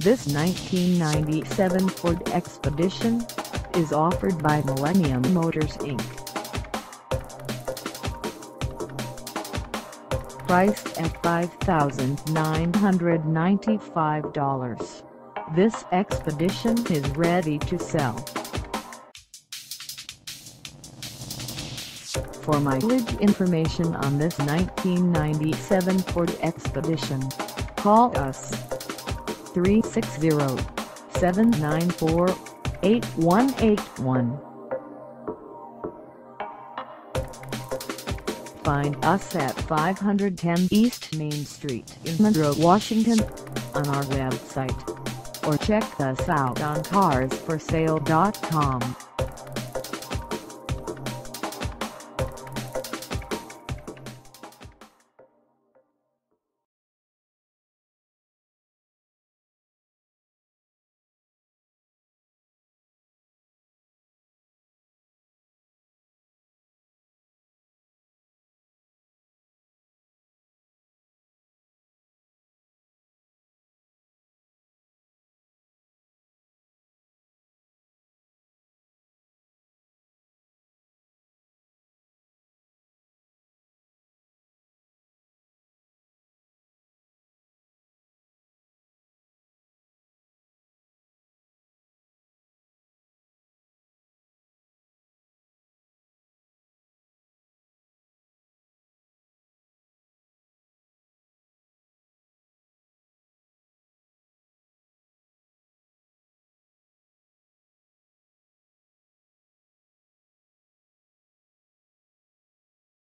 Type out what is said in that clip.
This 1997 Ford Expedition is offered by Millennium Motors Inc. Priced at $5,995, this Expedition is ready to sell. For mileage information on this 1997 Ford Expedition, call us 360-794-8181. Find us at 510 East Main Street in Monroe, Washington, on our website, or check us out on carsforsale.com.